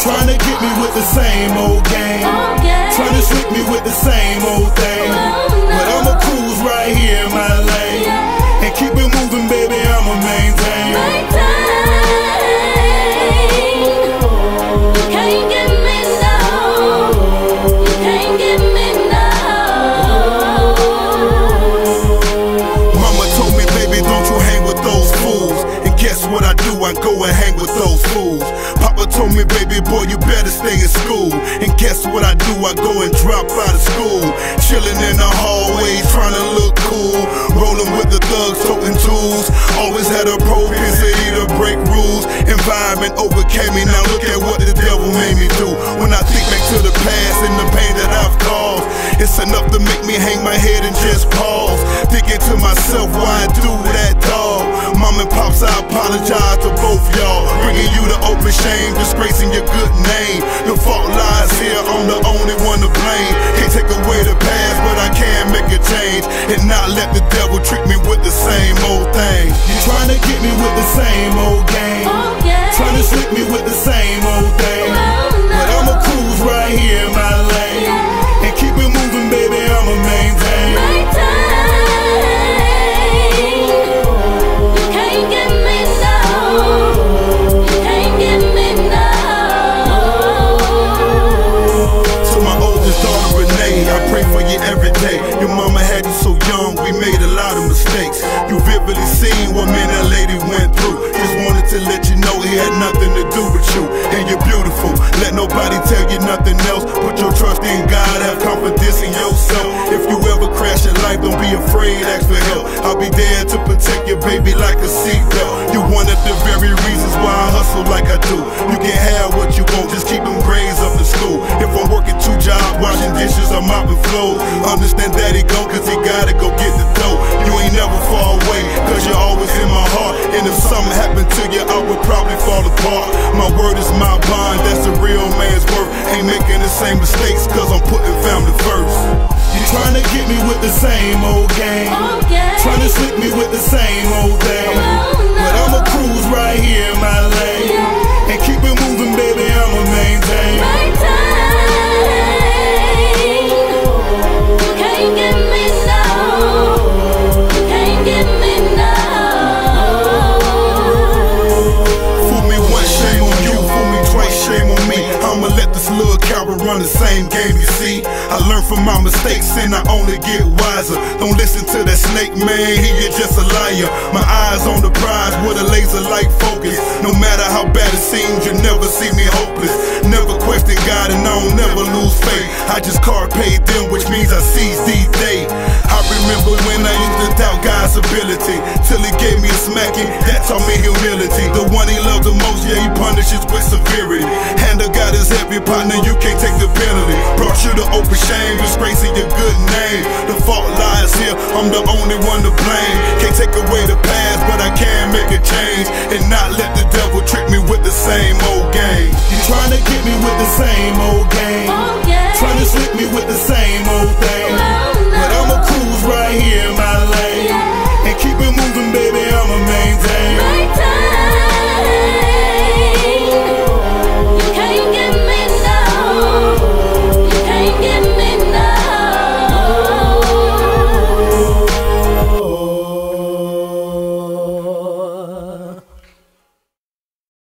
Trying to get me with the same old game. Trying to trick me with the same old thing. Oh, but I'ma cruise right here in my lane. And keep it moving, baby, I'ma maintain. Maintain. Can't get me no. Can't get me no. Mama told me, baby, don't you hang with those fools. And guess what I do? I go and me, baby boy, you better stay in school. And guess what I do? I go and drop out of school. Chilling in the hallway, trying to look cool. Rolling with the thugs, toting tools. Always had a propensity to break rules. Environment overcame me. Now look at what the devil made me do. When I think back to the past and the pain that I've caused, it's enough to make me hang my head and just pause. Thinking to myself, why I do that, dog? Mom and pops, I apologize open shame, disgracing your good name. The fault lies here, I'm the only one to blame. Can't take away the past, but I can make a change. And not let the devil trick me with the same old thing. You trying to get me with the same old game. Trying to slick me with the same young, we made a lot of mistakes. You vividly seen what me and that lady went through. Just wanted to let you know it had nothing to do with you. And you're beautiful. Let nobody tell you nothing else. Put your trust in God, have confidence in yourself. If you ever crash in life, don't be afraid, ask for help. I'll be there to protect your baby like a seatbelt. You're one of the very reasons why I hustle like I do. You can have what you want, just keep them grades up in school. If I'm working two jobs, washing dishes, I'm mopping floors. Understand daddy go, cause apart. My word is my bond, that's a real man's worth. Ain't making the same mistakes, cause I'm putting family first. You trying to get me with the same old game. Trying to slick me with the same old run the same game, you see. I learn from my mistakes and I only get wiser. Don't listen to that snake, man, he is just a liar. My eyes on the prize with a laser light focus. No matter how bad it seems, you never see me hopeless. Never question God and I don't never lose faith. I just carpe diem, which means I seize these day. I remember when I used to doubt God's ability. Till he gave me a smacking, that taught me humility. The one he loved fault here, I'm the only one to blame. Can't take away the past, but I can make a change. And not let the devil trick me with the same old game. You trying to get me with the same old game.